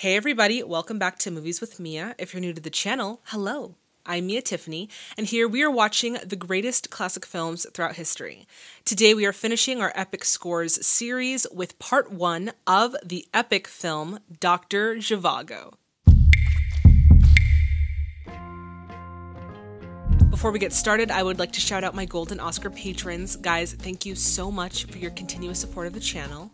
Hey everybody, welcome back to Movies with Mia. If you're new to the channel, hello. I'm Mia Tiffany, and here we are watching the greatest classic films throughout history. Today we are finishing our Epic Scores series with part one of the epic film Dr. Zhivago. Before we get started, I would like to shout out my Golden Oscar patrons. Guys, thank you so much for your continuous support of the channel.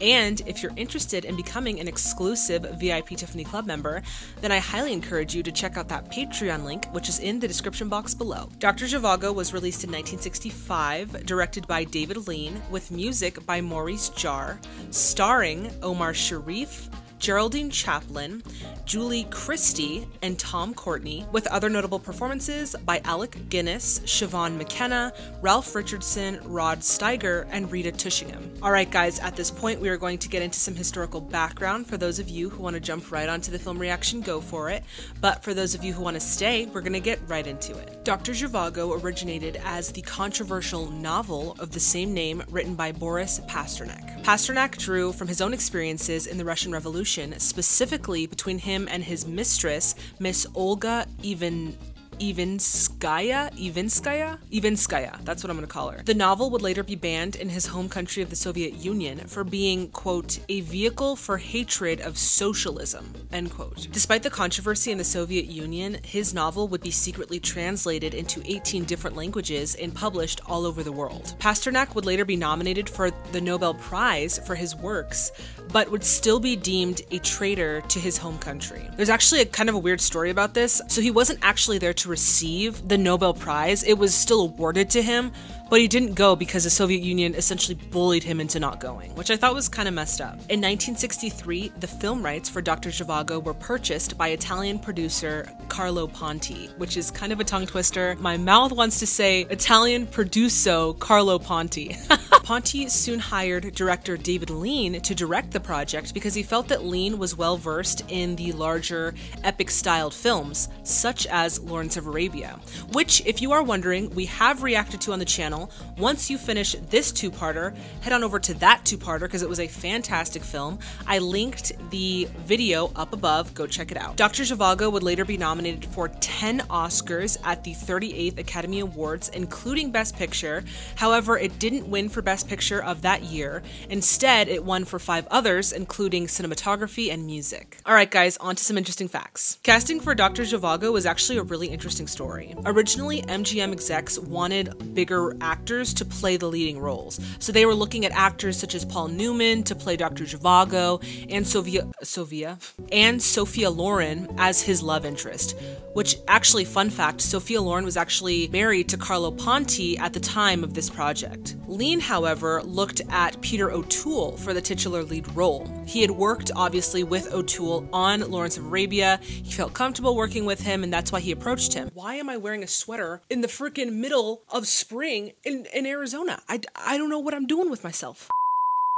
And if you're interested in becoming an exclusive VIP Tiffany Club member, then I highly encourage you to check out that Patreon link, which is in the description box below. Dr. Zhivago was released in 1965, directed by David Lean, with music by Maurice Jarre, starring Omar Sharif, Geraldine Chaplin, Julie Christie, and Tom Courtenay, with other notable performances by Alec Guinness, Siobhan McKenna, Ralph Richardson, Rod Steiger, and Rita Tushingham. All right, guys, at this point, we are going to get into some historical background. For those of you who want to jump right onto the film reaction, go for it. But for those of you who want to stay, we're going to get right into it. Dr. Zhivago originated as the controversial novel of the same name written by Boris Pasternak. Pasternak drew from his own experiences in the Russian Revolution, specifically between him and his mistress, Miss Olga Ivan Ivinskaya, Ivinskaya, Ivinskaya. That's what I'm to call her. The novel would later be banned in his home country of the Soviet Union for being, quote, a vehicle for hatred of socialism, end quote. Despite the controversy in the Soviet Union, his novel would be secretly translated into 18 different languages and published all over the world. Pasternak would later be nominated for the Nobel Prize for his works, but would still be deemed a traitor to his home country. There's actually a kind of a weird story about this. So he wasn't actually there to receive the Nobel Prize, it was still awarded to him, but he didn't go because the Soviet Union essentially bullied him into not going, which I thought was kind of messed up. In 1963, the film rights for Dr. Zhivago were purchased by Italian producer Carlo Ponti, which is kind of a tongue twister. My mouth wants to say Italian produso Carlo Ponti. Ponti soon hired director David Lean to direct the project because he felt that Lean was well versed in the larger epic styled films, such as Lawrence of Arabia, which, if you are wondering, we have reacted to on the channel. Once you finish this two parter, head on over to that two parter because it was a fantastic film. I linked the video up above, go check it out. Dr. Zhivago would later be nominated for 10 Oscars at the 38th Academy Awards, including Best Picture. However, it didn't win for Best Picture of that year. Instead, it won for five others, including cinematography and music. All right, guys, on to some interesting facts. Casting for Dr. Zhivago was actually a really interesting story. Originally, MGM execs wanted bigger actors to play the leading roles. So they were looking at actors such as Paul Newman to play Dr. Zhivago and Sofia, Sofia and Sophia Loren as his love interest. Which actually, fun fact, Sophia Loren was actually married to Carlo Ponti at the time of this project. Lean, however, looked at Peter O'Toole for the titular lead role. He had worked, obviously, with O'Toole on Lawrence of Arabia. He felt comfortable working with him, and that's why he approached him. Why am I wearing a sweater in the freaking middle of spring in, in Arizona? I, I don't know what I'm doing with myself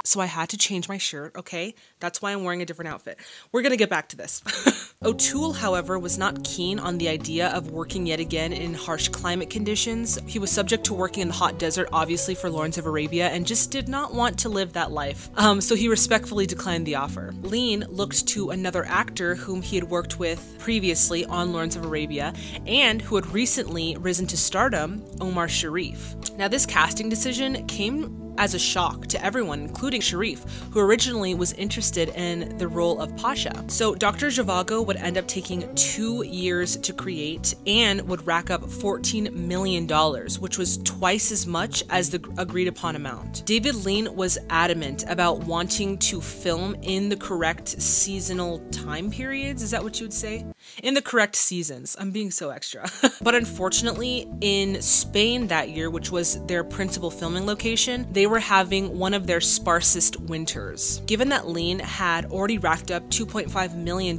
so I had to change my shirt, okay? That's why I'm wearing a different outfit. We're gonna get back to this. O'Toole, however, was not keen on the idea of working yet again in harsh climate conditions. He was subject to working in the hot desert, obviously, for Lawrence of Arabia, and just did not want to live that life. Um, so he respectfully declined the offer. Lean looked to another actor whom he had worked with previously on Lawrence of Arabia and who had recently risen to stardom, Omar Sharif. Now, this casting decision came as a shock to everyone, including Sharif, who originally was interested in the role of Pasha. So Dr. Zhivago would end up taking two years to create and would rack up $14 million, which was twice as much as the agreed upon amount. David Lean was adamant about wanting to film in the correct seasonal time periods. Is that what you would say? In the correct seasons. I'm being so extra. but unfortunately, in Spain that year, which was their principal filming location, they were having one of their sparsest winters. Given that Lean had already racked up $2.5 million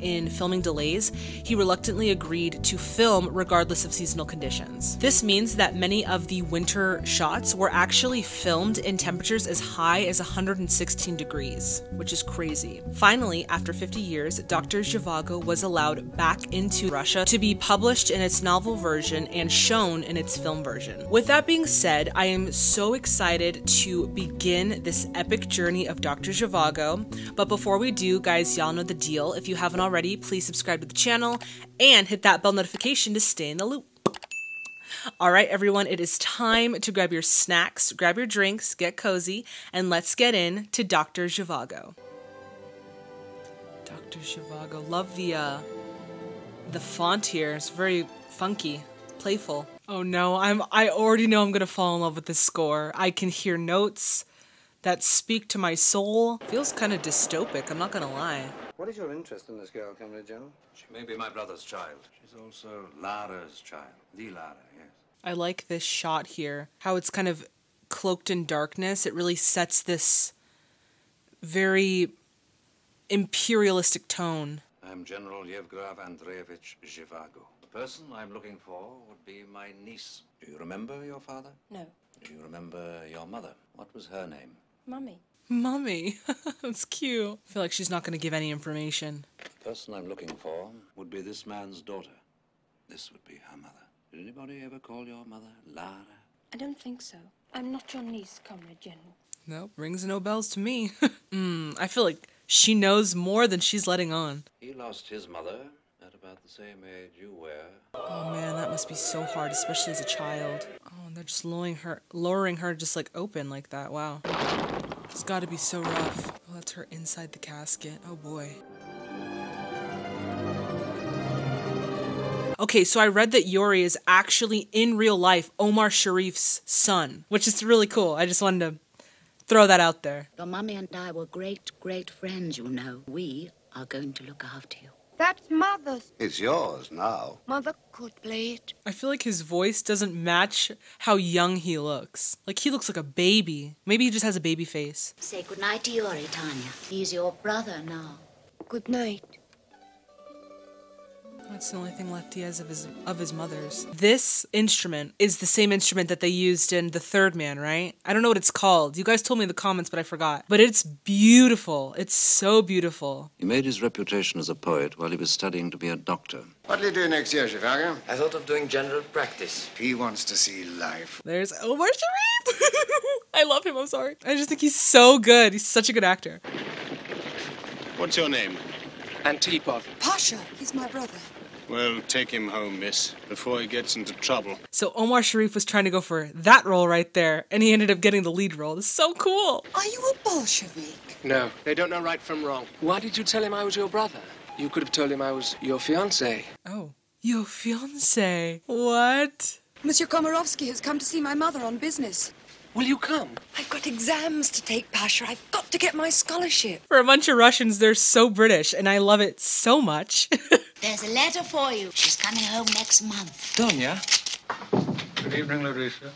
in filming delays, he reluctantly agreed to film regardless of seasonal conditions. This means that many of the winter shots were actually filmed in temperatures as high as 116 degrees, which is crazy. Finally, after 50 years, Dr. Zhivago was allowed back into Russia to be published in its novel version and shown in its film version. With that being said, I am so excited to begin this epic journey of Dr. Zhivago. But before we do, guys, y'all know the deal. If you haven't already, please subscribe to the channel and hit that bell notification to stay in the loop. All right, everyone, it is time to grab your snacks, grab your drinks, get cozy, and let's get in to Dr. Zhivago. Dr. Zhivago. Love the uh the font here. It's very funky, playful. Oh no, I'm I already know I'm gonna fall in love with this score. I can hear notes that speak to my soul. Feels kind of dystopic, I'm not gonna lie. What is your interest in this girl, Comrade General? She may be my brother's child. She's also Lara's child. The Lara, yes. I like this shot here. How it's kind of cloaked in darkness. It really sets this very imperialistic tone. I'm General Yevgraf Andreevich Zhivago. The person I'm looking for would be my niece. Do you remember your father? No. Do you remember your mother? What was her name? Mummy. Mummy. That's cute. I feel like she's not going to give any information. The person I'm looking for would be this man's daughter. This would be her mother. Did anybody ever call your mother Lara? I don't think so. I'm not your niece, Comrade General. Nope, rings no bells to me. mm, I feel like she knows more than she's letting on. He lost his mother at about the same age you were. Oh man, that must be so hard, especially as a child. Oh, and they're just lowering her, lowering her just like open like that. Wow, it's got to be so rough. Oh, that's her inside the casket. Oh boy. Okay, so I read that Yuri is actually in real life Omar Sharif's son, which is really cool. I just wanted to throw that out there. Your mummy and I were great, great friends, you know. We are going to look after you. That's Mother's. It's yours now. Mother could play it. I feel like his voice doesn't match how young he looks. Like he looks like a baby. Maybe he just has a baby face. Say goodnight to Yuri, Tanya. He's your brother now. Good night. That's the only thing left he has of his of his mother's. This instrument is the same instrument that they used in The Third Man, right? I don't know what it's called. You guys told me in the comments, but I forgot. But it's beautiful. It's so beautiful. He made his reputation as a poet while he was studying to be a doctor. What'll you do next year, Zhivago? I thought of doing general practice. He wants to see life. There's Omar Sharif. I love him. I'm sorry. I just think he's so good. He's such a good actor. What's your name? Antipov. Pasha, he's my brother. Well, take him home, miss, before he gets into trouble. So Omar Sharif was trying to go for that role right there, and he ended up getting the lead role. It's so cool. Are you a Bolshevik? No, they don't know right from wrong. Why did you tell him I was your brother? You could have told him I was your fiancé. Oh, your fiance. What? Monsieur Komarovsky has come to see my mother on business. Will you come? I've got exams to take, Pasha. I've got to get my scholarship. For a bunch of Russians, they're so British, and I love it so much. There's a letter for you. She's coming home next month. Tonya? Good evening, Larissa.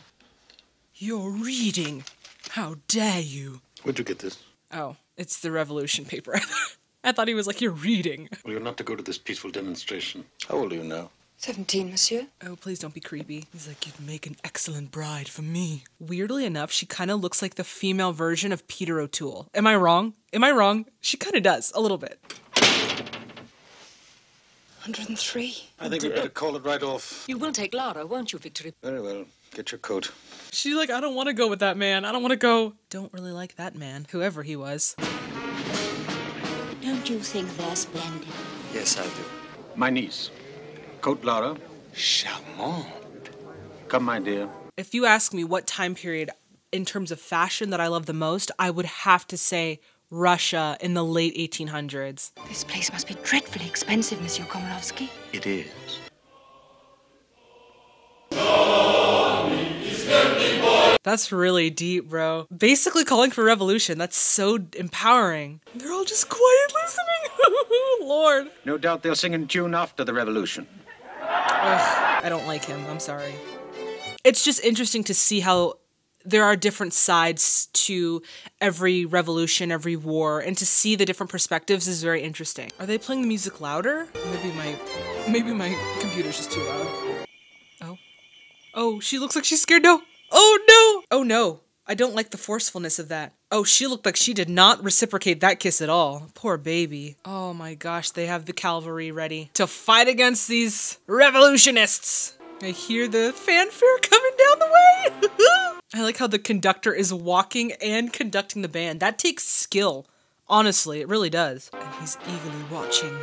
You're reading. How dare you? Where'd you get this? Oh, it's the revolution paper. I thought he was like, You're reading. Well, you're not to go to this peaceful demonstration. How old are you now? Seventeen, Monsieur. Oh, please don't be creepy. He's like, You'd make an excellent bride for me. Weirdly enough, she kind of looks like the female version of Peter O'Toole. Am I wrong? Am I wrong? She kind of does, a little bit. 103. I think we better call it right off. You will take Lara, won't you, Victory? Very well. Get your coat. She's like, I don't want to go with that man. I don't want to go. Don't really like that man, whoever he was. Don't you think they're splendid? Yes, I do. My niece. Cote Lara. Charmant. Come, my dear. If you ask me what time period in terms of fashion that I love the most, I would have to say Russia in the late 1800s. This place must be dreadfully expensive, Monsieur Komarovsky. It is. That's really deep, bro. Basically calling for revolution. That's so empowering. They're all just quiet listening. Lord. No doubt they'll sing in tune after the revolution. Ugh, I don't like him. I'm sorry. It's just interesting to see how there are different sides to every revolution, every war, and to see the different perspectives is very interesting. Are they playing the music louder? Maybe my maybe my computer's just too loud. Oh. Oh, she looks like she's scared. No. Oh no. Oh no. I don't like the forcefulness of that. Oh, she looked like she did not reciprocate that kiss at all. Poor baby. Oh my gosh, they have the cavalry ready to fight against these revolutionists. I hear the fanfare coming down the way. I like how the conductor is walking and conducting the band. That takes skill. Honestly, it really does. And he's eagerly watching.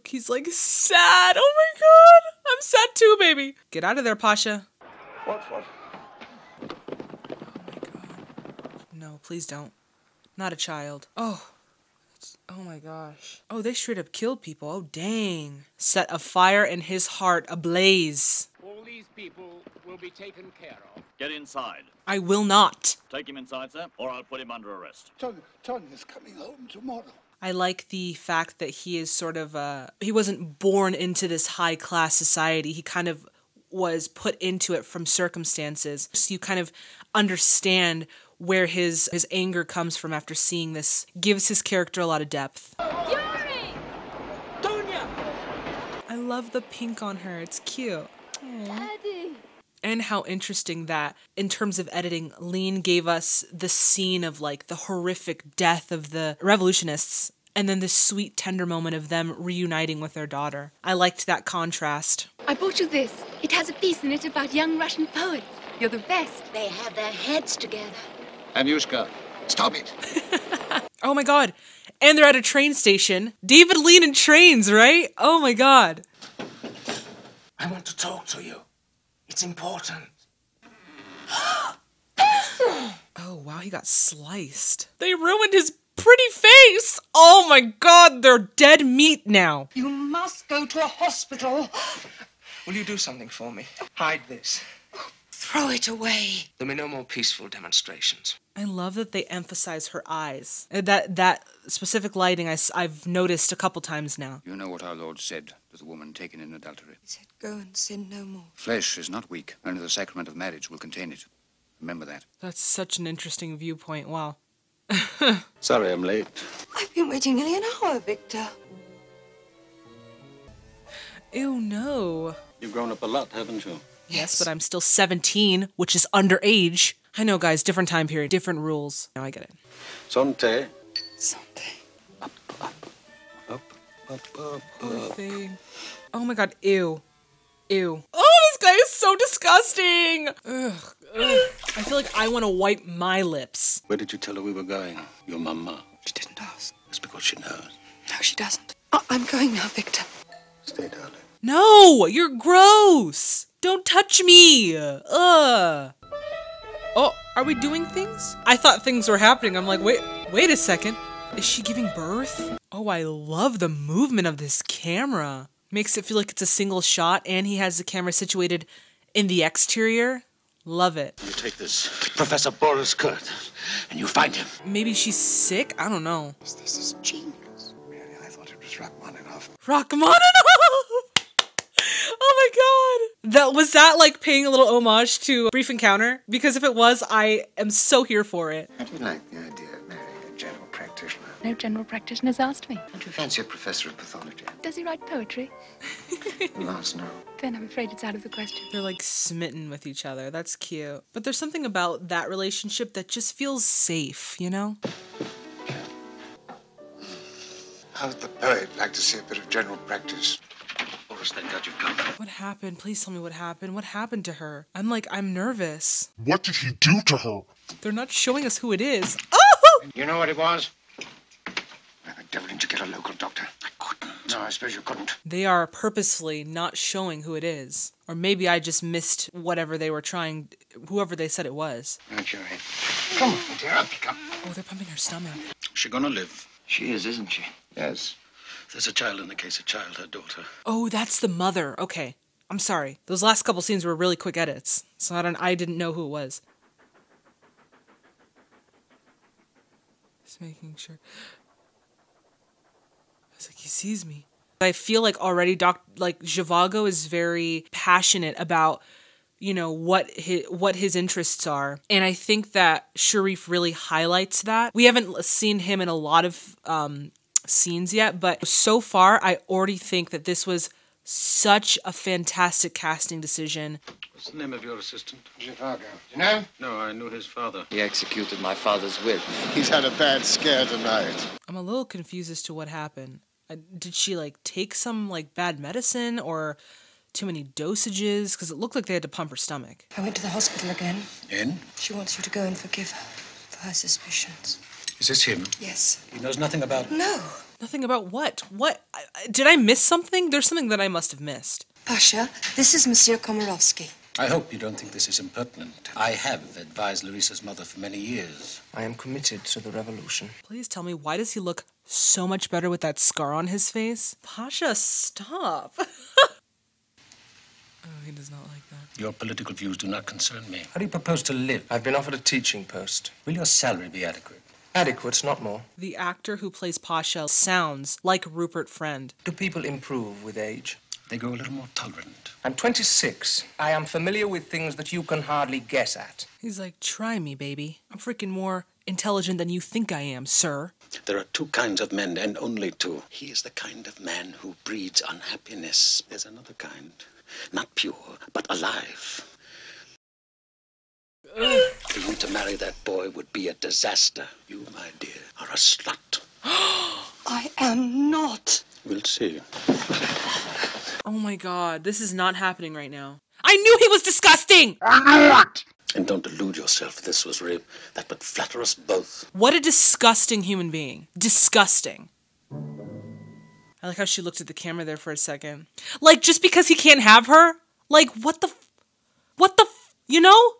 Look, he's like sad. Oh my god. I'm sad too, baby. Get out of there, Pasha. What, what? Oh no, please don't. Not a child. Oh. It's- Oh my gosh. Oh, they straight up killed people. Oh, dang. Set a fire in his heart ablaze. All these people will be taken care of. Get inside. I will not. Take him inside, sir, or I'll put him under arrest. Tony, Ton is coming home tomorrow. I like the fact that he is sort of uh he wasn't born into this high class society. He kind of was put into it from circumstances. So you kind of understand where his his anger comes from after seeing this. Gives his character a lot of depth. I love the pink on her. It's cute. Daddy. And how interesting that in terms of editing lean gave us the scene of like the horrific death of the revolutionists and then this sweet tender moment of them reuniting with their daughter i liked that contrast I bought you this. It has a piece in it about young Russian poets. You're the best. They have their heads together. Anushka, stop it. oh my god and they're at a train station david lean in trains right oh my god I want to talk to you. It's important. oh wow he got sliced they ruined his pretty face oh my god they're dead meat now You must go to a hospital. Will you do something for me? Hide this. Throw it away. There'll be no more peaceful demonstrations. I love that they emphasize her eyes. Uh, That that specific lighting I, have noticed a couple times now. You know what our Lord said to the woman taken in adultery. He said, go and sin no more. Flesh is not weak. Only the sacrament of marriage will contain it. Remember that. That's such an interesting viewpoint. Wow. Sorry I'm late. I've been waiting nearly an hour, Victor. Ew, no. You've grown up a lot, haven't you? Yes, but I'm still 17, which is underage. I know, guys, different time period, different rules. Now I get it. Sante. Someday. Oh my god, ew. Ew. Oh, this guy is so disgusting. Ugh, ugh. I feel like I want to wipe my lips. Where did you tell her we were going? Your mama. She didn't ask. That's because she knows. No, she doesn't. I- I'm going now, Victor. Stay, darling. No, you're gross. Don't touch me. Ugh. Oh, are we doing things? I thought things were happening. I'm like, wait, wait a second. Is she giving birth? Oh, I love the movement of this camera. Makes it feel like it's a single shot, and he has the camera situated in the exterior. Love it. You take this Professor Boris Kurt, and you find him. Maybe she's sick? I don't know. This is genius. Really, I thought it was Rachmaninoff. Rachmaninoff! oh my god! That was that like paying a little homage to Brief Encounter? Because if it was, I am so here for it. How do you like the idea No general practitioner's asked me. Don't you fancy a professor of pathology? Does he write poetry? Alas, no. Then I'm afraid it's out of the question. They're like smitten with each other. That's cute. But there's something about that relationship that just feels safe, you know? How'd the poet like to see a bit of general practice? Boris, thank God you've come. What happened? Please tell me what happened. What happened to her? I'm like, I'm nervous. What did he do to her? They're not showing us who it is. Oh! You know what it was? Why the devil didn't you get a local doctor? I couldn't. No, I suppose you couldn't. They are purposefully not showing who it is. Or maybe I just missed whatever they were trying, whoever they said it was. Not your head. Come on, dear, up you come. Oh, they're pumping her stomach. She's gonna live. She is, isn't she? Yes. There's a child in the case, a child, her daughter. Oh, that's the mother. Okay. I'm sorry. Those last couple scenes were really quick edits. So I don't I didn't know who it was. Just making sure. It's like he sees me. I feel like already Doc like Zhivago is very passionate about you know what his what his interests are and i think that sharif really highlights that we haven't seen him in a lot of um scenes yet but so far i already think that this was Such a fantastic casting decision. What's the name of your assistant? Zhivago. You know? No, I knew his father. He executed my father's will. He's had a bad scare tonight. I'm a little confused as to what happened. Uh, Did she like take some like bad medicine or too many dosages? Because it looked like they had to pump her stomach. I went to the hospital again. In? She wants you to go and forgive her for her suspicions. Is this him? Yes. He knows nothing about. No. Nothing about what? What? I, I- did I miss something? There's something that I must have missed. Pasha, this is Monsieur Komarovsky. I hope you don't think this is impertinent. I have advised Larissa's mother for many years. I am committed to the revolution. Please tell me why does he look so much better with that scar on his face? Pasha, stop. oh, he does not like that. Your political views do not concern me. How do you propose to live? I've been offered a teaching post. Will your salary be adequate? Adequate, not more. The actor who plays Pasha sounds like Rupert Friend. Do people improve with age? They grow a little more tolerant. I'm 26. I am familiar with things that you can hardly guess at. He's like, try me, baby. I'm freaking more intelligent than you think I am, sir. There are two kinds of men, and only two. He is the kind of man who breeds unhappiness. There's another kind, not pure, but alive. For you to marry that boy would be a disaster. You, my dear, are a slut. I am not. We'll see. Oh my god, this is not happening right now. I knew he was disgusting! And don't delude yourself this was rape. That would flatter us both. What a disgusting human being. Disgusting. I like how she looked at the camera there for a second. Like, just because he can't have her? Like, what the. F- what the. F- you know?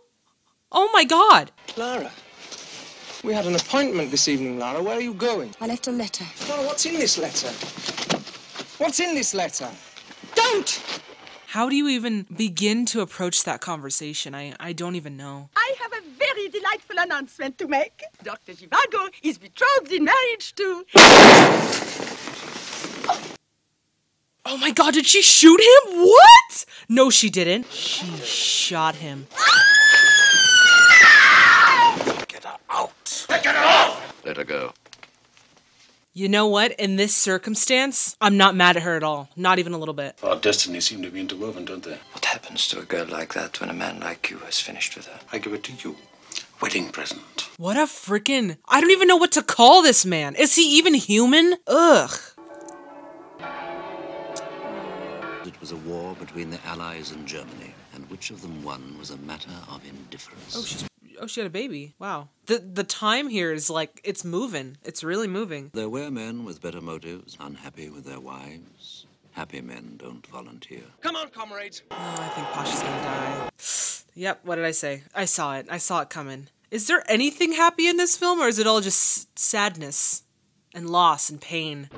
Oh my god. Lara, we had an appointment this evening, Lara. Where are you going? I left a letter. Lara, what's in this letter? What's in this letter? Don't! How do you even begin to approach that conversation? I, I don't even know. I have a very delightful announcement to make. Dr. Zhivago is betrothed in marriage to. Oh my god, did she shoot him? What? No, she didn't. She shot him. Get her out. Let her go. You know what? In this circumstance, I'm not mad at her at all. Not even a little bit. Our destinies seem to be interwoven, don't they? What happens to a girl like that when a man like you has finished with her? I give it to you. Wedding present. What a freaking. I don't even know what to call this man. Is he even human? Ugh. It was a war between the Allies and Germany, and which of them won was a matter of indifference. Oh, she's. Oh, she had a baby. Wow. The the time here is like it's moving. It's really moving. There were men with better motives, unhappy with their wives. Happy men don't volunteer. Come on, comrades. Oh, I think Pasha's gonna die. Yep. What did I say? I saw it. I saw it coming. Is there anything happy in this film, or is it all just sadness and loss and pain?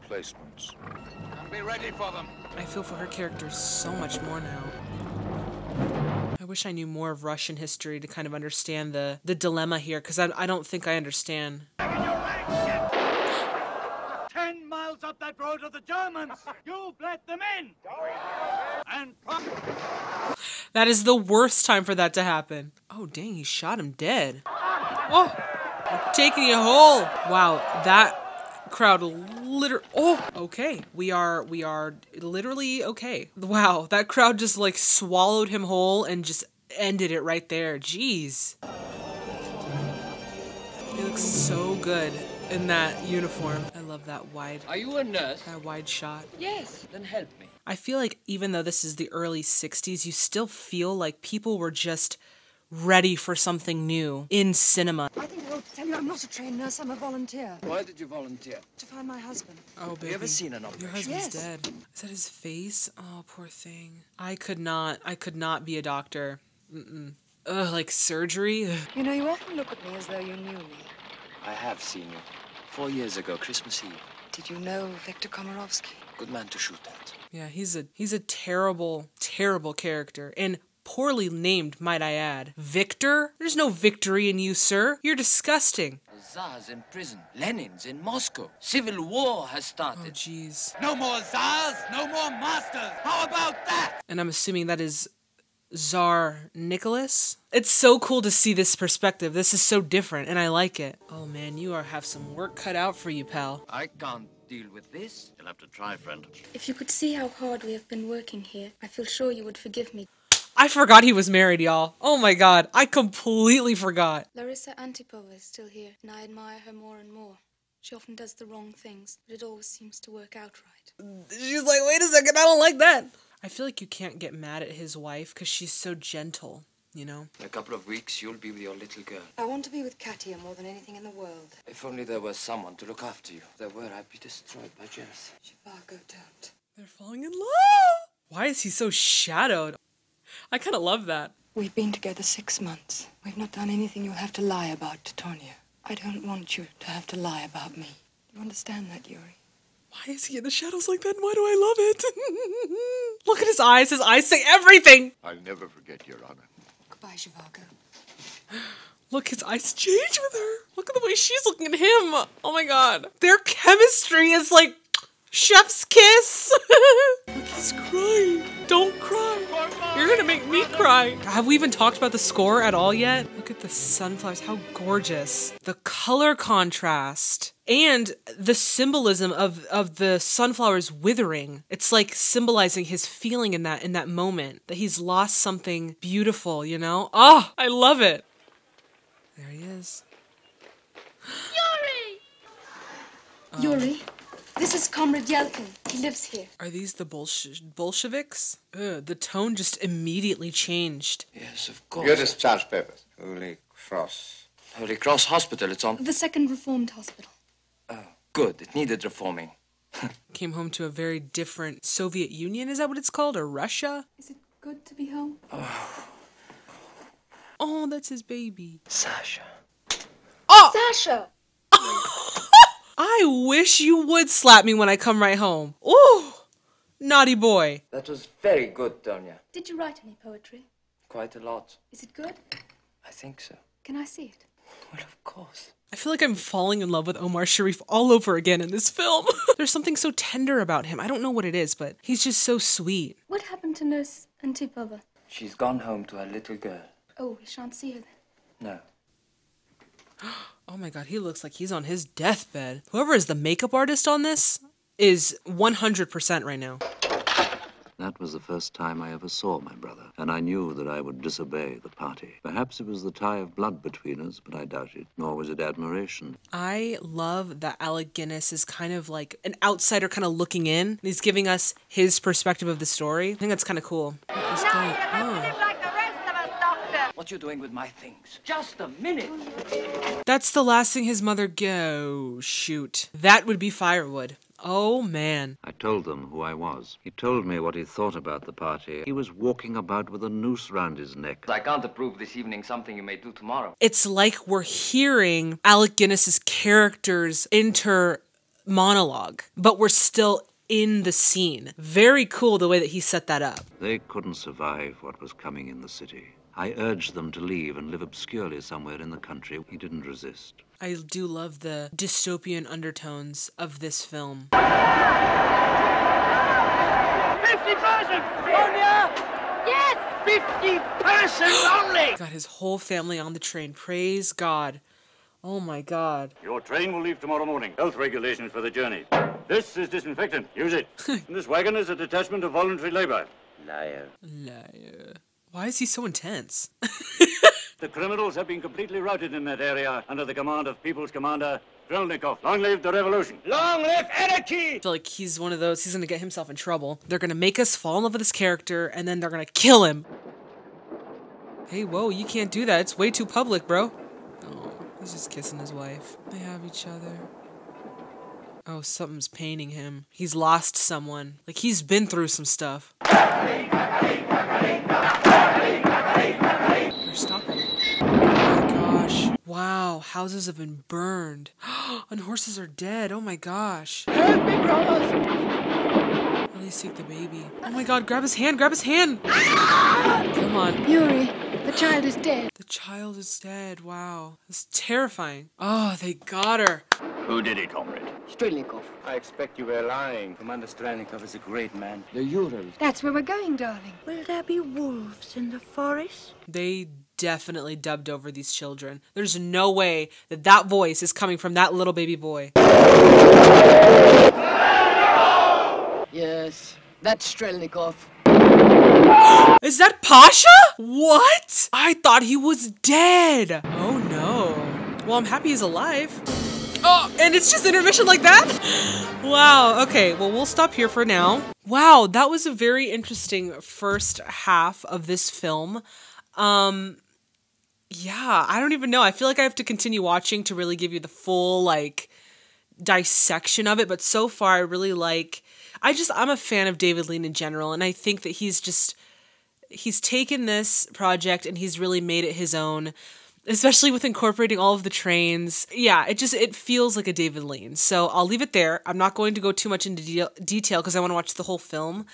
Replacements. Be ready for them. I feel for her character so much more now. I wish I knew more of Russian history to kind of understand the, the dilemma here, because I, I don't think I understand. Ten miles up that road are the Germans. You've let them in. And That is the worst time for that to happen. Oh, dang, he shot him dead. Oh, taking you hole. Wow, that crowd liter oh okay we are we are literally okay wow that crowd just like swallowed him whole and just ended it right there jeez he looks so good in that uniform i love that wide Are you a nurse? that wide shot Yes. Then help me. I feel like even though this is the early 60s, you still feel like people were just ready for something new in cinema. I think I ought to tell you I'm not a trained nurse, I'm a volunteer. Why did you volunteer? To find my husband. Oh, baby. Have you ever seen an Your husband's Yes. dead. Is that his face? Oh, poor thing. I could not. I could not be a doctor. Mm-mm. Ugh, like surgery. Ugh. You know, you often look at me as though you knew me. I have seen you. Four years ago, Christmas Eve. Did you know Victor Komarovsky? Good man to shoot at. Yeah, he's a he's a terrible, terrible character and poorly named, might I add. Victor? There's no victory in you, sir. You're disgusting. Tsar's in prison. Lenin's in Moscow. Civil war has Oh, started. jeez. no more czars, no more masters. How about that? and I'm assuming that is Tsar Nicholas. It's so cool to see this perspective. This is so different, and I like it. Oh man, you are have some work cut out for you, pal. I can't deal with this. You'll have to try, friend. If you could see how hard we have been working here, I feel sure you would forgive me. I forgot he was married, y'all. Oh my god, I completely forgot. Larissa Antipova is still here, and I admire her more and more. She often does the wrong things, but it always seems to work out right. She's like, wait a second, I don't like that. I feel like you can't get mad at his wife because she's so gentle, you know? In a couple of weeks, you'll be with your little girl. I want to be with Katia more than anything in the world. If only there were someone to look after you. If there were, I'd be destroyed by jealousy. Zhivago, don't. They're falling in love. Why is he so shadowed? I kind of love that. We've been together six months. We've not done anything you'll have to lie about to Tonya. I don't want you to have to lie about me. You understand that, Yuri? Why is he in the shadows like that? And why do I love it? Look at his eyes. His eyes say everything. I'll never forget, Your Honor. Goodbye, Zhivago. Look, his eyes change with her. Look at the way she's looking at him. Oh my god. Their chemistry is like chef's kiss. Look, he's crying. Don't cry. You're gonna make me cry. Have we even talked about the score at all yet? Look at the sunflowers. How gorgeous. The color contrast and the symbolism of of the sunflowers withering. It's like symbolizing his feeling in that in that moment that he's lost something beautiful, you know? Oh, I love it. There he is. Yuri! Um, Yuri, this is Comrade Yelkin. He lives here. Are these the Bolsh- Bolsheviks? Ugh, the tone just immediately changed. Yes, of course. Your discharge papers. Holy Cross. Holy Cross Hospital, it's on. The Second Reformed Hospital. Oh, good, it needed reforming. Came home to a very different Soviet Union, is that what it's called? Or Russia? Is it good to be home? Oh, that's his baby. Sasha. Oh! Sasha! I wish you would slap me when I come right home. Ooh! Naughty boy. That was very good, Tonya. Did you write any poetry? Quite a lot. Is it good? I think so. Can I see it? Well, of course. I feel like I'm falling in love with Omar Sharif all over again in this film. There's something so tender about him. I don't know what it is, but he's just so sweet. What happened to Nurse Antipova? She's gone home to her little girl. Oh, we shan't see her then. No. Oh my god, he looks like he's on his deathbed. Whoever is the makeup artist on this is 100% right now. That was the first time I ever saw my brother, and I knew that I would disobey the party. Perhaps it was the tie of blood between us, but I doubt it. Nor was it admiration. I love that Alec Guinness is kind of like an outsider kind of looking in. He's giving us his perspective of the story. I think that's kind of cool. What is going on? What you doing with my things? Just a minute. That's the last thing his mother go oh, shoot. That would be firewood. Oh man. I told them who I was. He told me what he thought about the party. He was walking about with a noose round his neck. I can't approve this evening something you may do tomorrow. It's like we're hearing Alec Guinness's character's inter monologue, but we're still in the scene. Very cool the way that he set that up. They couldn't survive what was coming in the city. I urged them to leave and live obscurely somewhere in the country. He didn't resist. I do love the dystopian undertones of this film. 50 persons! Sonia! Yes! 50 persons only! Got his whole family on the train. Praise God. Oh my God. Your train will leave tomorrow morning. Health regulations for the journey. This is disinfectant. Use it. this wagon is a detachment of voluntary labor. Liar. Liar. Why is he so intense? The criminals have been completely routed in that area under the command of People's Commander Strelnikov. Long live the revolution. Long live anarchy! I feel like he's one of those, he's gonna get himself in trouble. They're gonna make us fall in love with this character, and then they're gonna kill him. Hey, whoa, you can't do that. It's way too public, bro. Oh, he's just kissing his wife. They have each other. Oh, something's paining him. He's lost someone. Like, he's been through some stuff. They're stopping. Oh my gosh. Wow, houses have been burned. and horses are dead. Oh my gosh. Help me, brothers! At least take the baby. Oh my god, grab his hand, grab his hand! Ah! Come on. Yuri, the child is dead. The child is dead. Wow. That's terrifying. Oh, they got her. Who did it, comrade? Strelnikov. I expect you were lying. Commander Strelnikov is a great man. The Urals. That's where we're going, darling. Will there be wolves in the forest? They definitely dubbed over these children. There's no way that that voice is coming from that little baby boy. Yes, that's Strelnikov. Is that Pasha? What? I thought he was dead. Oh no. Well, I'm happy he's alive. Oh, and it's just intermission like that? Wow. Okay, well, we'll stop here for now. Wow, that was a very interesting first half of this film. Um, yeah, I don't even know. I feel like I have to continue watching to really give you the full, like, dissection of it. But so far, I really like. I just, I'm a fan of David Lean in general, and I think that he's just. He's taken this project and he's really made it his own especially with incorporating all of the trains. Yeah, it just it feels like a David Lean. So I'll leave it there. I'm not going to go too much into de- detail because I want to watch the whole film.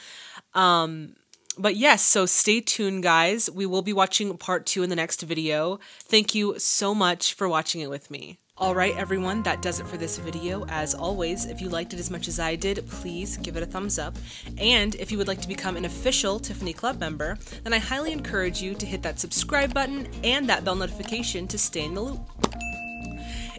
Um, but yes, so stay tuned, guys. We will be watching part two in the next video. Thank you so much for watching it with me. Alright everyone, that does it for this video. As always, if you liked it as much as I did, please give it a thumbs up. And if you would like to become an official Tiffany Club member, then I highly encourage you to hit that subscribe button and that bell notification to stay in the loop.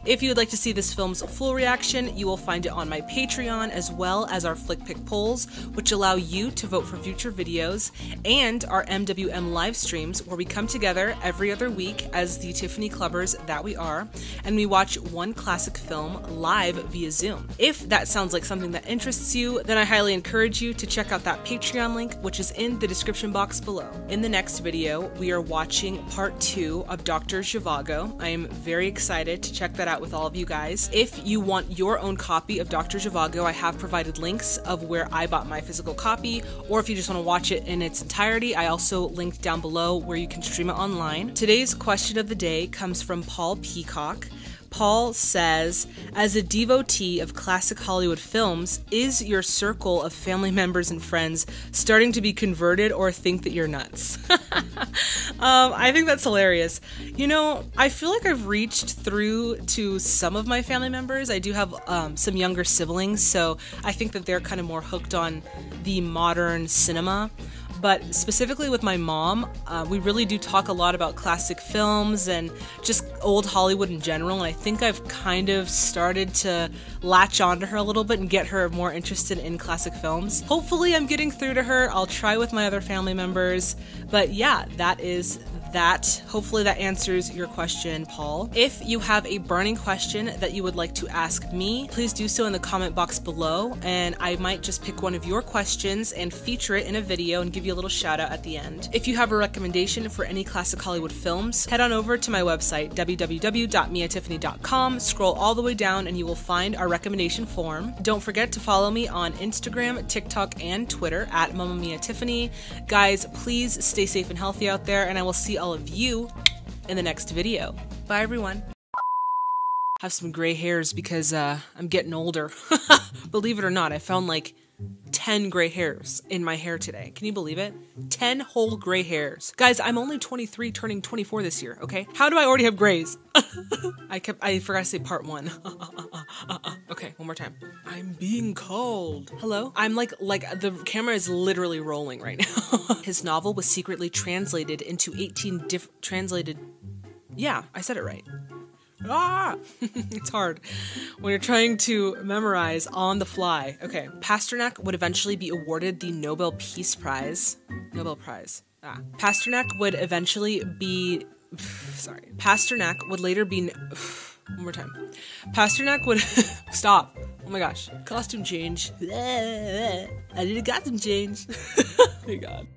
If you would like to see this film's full reaction, you will find it on my Patreon as well as our Flick Pick polls, which allow you to vote for future videos, and our MWM live streams where we come together every other week as the Tiffany Clubbers that we are, and we watch one classic film live via Zoom. If that sounds like something that interests you, then I highly encourage you to check out that Patreon link, which is in the description box below. In the next video, we are watching part two of Dr. Zhivago. I am very excited to check that out with all of you guys. If you want your own copy of Dr. Zhivago, I have provided links of where I bought my physical copy, or if you just want to watch it in its entirety, I also linked down below where you can stream it online. Today's question of the day comes from Paul Peacock. Paul says, as a devotee of classic Hollywood films, is your circle of family members and friends starting to be converted or think that you're nuts? um, I think that's hilarious. You know, I feel like I've reached through to some of my family members. I do have um, some younger siblings, so I think that they're kind of more hooked on the modern cinema but specifically with my mom, uh, we really do talk a lot about classic films and just old Hollywood in general. And I think I've kind of started to latch onto her a little bit and get her more interested in classic films. Hopefully, I'm getting through to her. I'll try with my other family members. But yeah, that is that. Hopefully, that answers your question, Paul. If you have a burning question that you would like to ask me, please do so in the comment box below, and I might just pick one of your questions and feature it in a video and give you a little shout out at the end. If you have a recommendation for any classic Hollywood films, head on over to my website, www.miatiffany.com, scroll all the way down, and you will find our recommendation form. Don't forget to follow me on Instagram, TikTok, and Twitter at Mamma Mia Tiffany. Guys, please stay safe and healthy out there, and I will see all of you in the next video. Bye, everyone. Have some gray hairs because uh, I'm getting older. Believe it or not, I found like 10 gray hairs in my hair today. Can you believe it? 10 whole gray hairs. Guys, I'm only 23 turning 24 this year, okay? How do I already have grays? I kept I forgot to say part 1. okay, one more time. I'm being called. Hello? I'm like like the camera is literally rolling right now. His novel was secretly translated into 18 diff translated Yeah, I said it right. Ah! it's hard when you're trying to memorize on the fly. Okay. Pasternak would eventually be awarded the Nobel Peace Prize. Nobel Prize. Ah. Pasternak would eventually be. Sorry. Pasternak would later be. One more time. Pasternak would. Stop. Oh my gosh. Costume change. I did a costume change. oh my god.